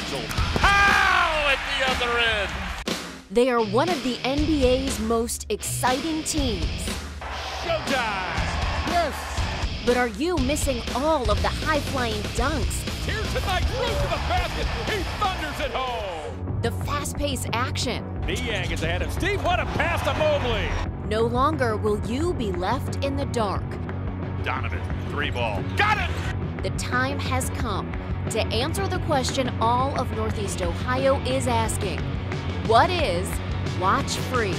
Diesel. Pow! At the other end. They are one of the NBA's most exciting teams. Showtime. Yes. But are you missing all of the high flying dunks, Here's tonight, through to the basket. He thunders it home. the fast paced action? Niang is ahead of Steve. What a pass to Mobley. No longer will you be left in the dark. Donovan, three ball. Got it! The time has come to answer the question all of Northeast Ohio is asking What is watch free?